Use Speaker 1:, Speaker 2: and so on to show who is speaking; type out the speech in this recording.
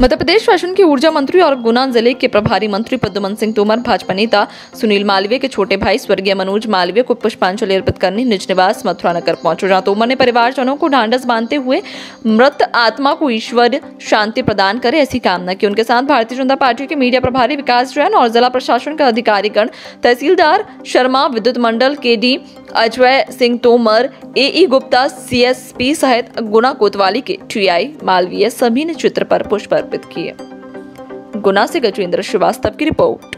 Speaker 1: मध्य प्रदेश शासन के ऊर्जा मंत्री और गुना ज़िले के प्रभारी मंत्री पद्मन सिंह तोमर, भाजपा नेता सुनील मालवीय के छोटे भाई स्वर्गीय मनोज मालवीय को पुष्पांजलि अर्पित करने निज निवास मथुरा नगर पहुँचे, जहाँ तोमर ने परिवारजनों को ढांढस बांधते हुए मृत आत्मा को ईश्वर शांति प्रदान करे ऐसी कामना की। उनके साथ भारतीय जनता पार्टी के मीडिया प्रभारी विकास जैन और जिला प्रशासन का अधिकारीगण, तहसीलदार शर्मा, विद्युत मंडल के D Ajay Singh Tomar, AE Gupta, CSP सहित गुना कोतवाली के टीआई मालवीय सभी ने चित्र पर पुष्प अर्पित किए। गुना से गजेंद्र श्रीवास्तव की रिपोर्ट।